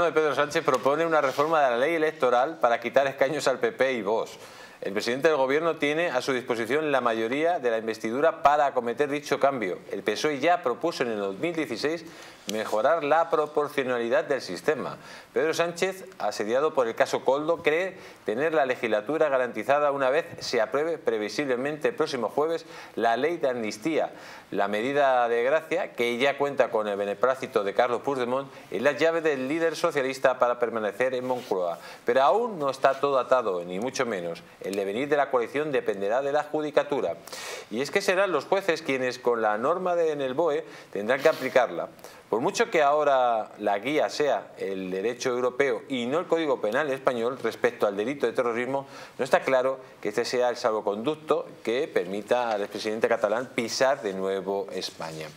de Pedro Sánchez propone una reforma de la ley electoral para quitar escaños al PP y Vox. El presidente del gobierno tiene a su disposición la mayoría de la investidura para acometer dicho cambio. El PSOE ya propuso en el 2016 mejorar la proporcionalidad del sistema. Pedro Sánchez, asediado por el caso Coldo, cree tener la legislatura garantizada una vez se apruebe previsiblemente el próximo jueves la ley de amnistía. La medida de gracia, que ya cuenta con el beneplácito de Carlos Puigdemont, es la llave del líder socialista para permanecer en Moncloa. Pero aún no está todo atado, ni mucho menos. Devenir de la coalición dependerá de la judicatura. Y es que serán los jueces quienes, con la norma de, en el BOE, tendrán que aplicarla. Por mucho que ahora la guía sea el derecho europeo y no el Código Penal español respecto al delito de terrorismo, no está claro que este sea el salvoconducto que permita al expresidente catalán pisar de nuevo España.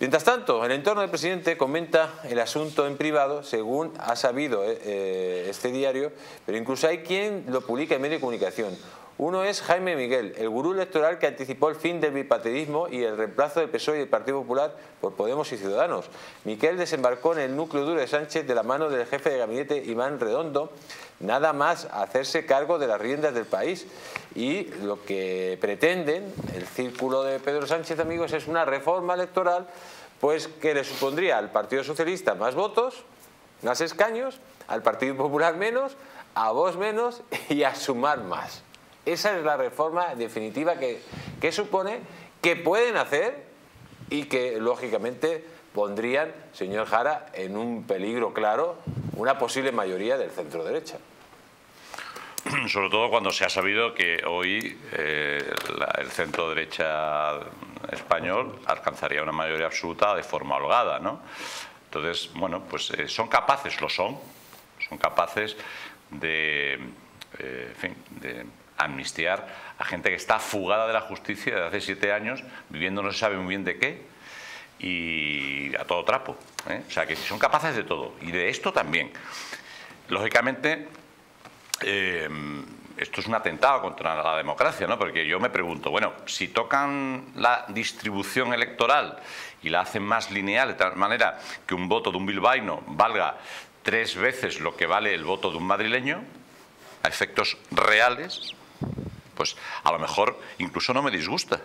Mientras tanto, el entorno del presidente comenta el asunto en privado, según ha sabido eh, eh, este diario, pero incluso hay quien lo publica en medio de comunicación. Uno es Jaime Miguel, el gurú electoral que anticipó el fin del bipartidismo y el reemplazo del PSOE y del Partido Popular por Podemos y Ciudadanos. Miguel desembarcó en el núcleo duro de Sánchez de la mano del jefe de gabinete Iván Redondo, nada más hacerse cargo de las riendas del país. Y lo que pretenden el círculo de Pedro Sánchez, amigos, es una reforma electoral pues que le supondría al Partido Socialista más votos, más escaños, al Partido Popular menos, a vos menos y a sumar más. Esa es la reforma definitiva que, supone que pueden hacer y que lógicamente pondrían, señor Jara, en un peligro claro una posible mayoría del centro derecha. Sobre todo cuando se ha sabido que hoy eh, el centro derecha español alcanzaría una mayoría absoluta de forma holgada, ¿no? Entonces, bueno, pues eh, son capaces, lo son, son capaces de, eh, en fin, de amnistiar a gente que está fugada de la justicia desde hace siete años, viviendo no se sabe muy bien de qué, y a todo trapo. ¿eh? O sea, que son capaces de todo. Y de esto también. Lógicamente, eh, esto es un atentado contra la democracia, ¿no? Porque yo me pregunto, bueno, si tocan la distribución electoral y la hacen más lineal, de tal manera que un voto de un bilbaíno valga tres veces lo que vale el voto de un madrileño, a efectos reales, pues a lo mejor incluso no me disgusta.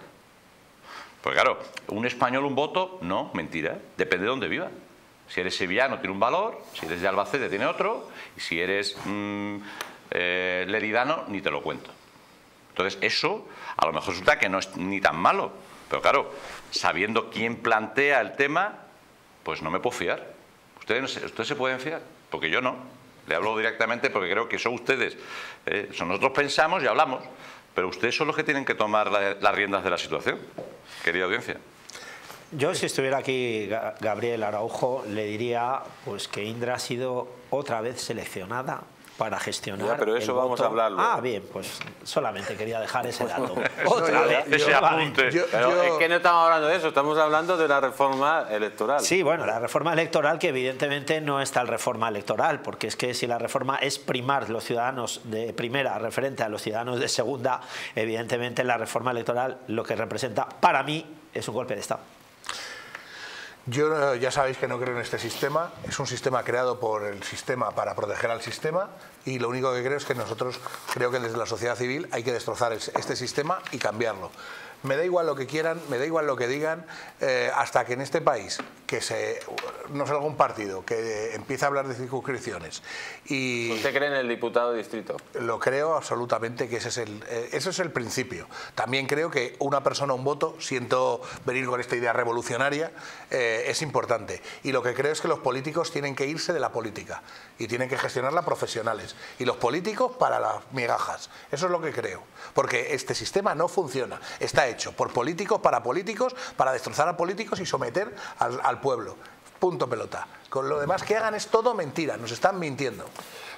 Pues claro, un español un voto, no, mentira, depende de dónde viva. Si eres sevillano tiene un valor, si eres de Albacete tiene otro, y si eres mm, eh, leridano ni te lo cuento. Entonces eso a lo mejor resulta que no es ni tan malo, pero claro, sabiendo quién plantea el tema, pues no me puedo fiar. ¿Ustedes, ustedes se pueden fiar? Porque yo no. Le hablo directamente porque creo que son ustedes. Eh, nosotros pensamos y hablamos, pero ustedes son los que tienen que tomar las riendas de la situación, querida audiencia. Yo si estuviera aquí Gabriel Araujo le diría pues que Indra ha sido otra vez seleccionada para gestionar. Ya, pero eso vamos a hablarlo. Ah, bien, pues solamente quería dejar ese dato. Otra vez. Ese apunte. pero es que no estamos hablando de eso, estamos hablando de la reforma electoral. Sí, bueno, la reforma electoral que evidentemente no es tal reforma electoral, porque es que si la reforma es primar los ciudadanos de primera referente a los ciudadanos de segunda, evidentemente la reforma electoral lo que representa para mí es un golpe de Estado. Yo ya sabéis que no creo en este sistema, es un sistema creado por el sistema para proteger al sistema y lo único que creo es que nosotros creo que desde la sociedad civil hay que destrozar este sistema y cambiarlo me da igual lo que quieran, me da igual lo que digan, eh, hasta que en este país, que se, no salga un partido que empiece a hablar de circunscripciones. Y ¿Usted cree en el diputado de distrito? Lo creo absolutamente que ese es el, eh, ese es el principio. También creo que una persona, un voto, siento venir con esta idea revolucionaria, eh, es importante. Y lo que creo es que los políticos tienen que irse de la política y tienen que gestionarla profesionales. Y los políticos para las migajas. Eso es lo que creo. Porque este sistema no funciona. Está hecho por políticos, para políticos, para destrozar a políticos y someter al, al pueblo. Punto pelota. Con lo demás que hagan es todo mentira, nos están mintiendo.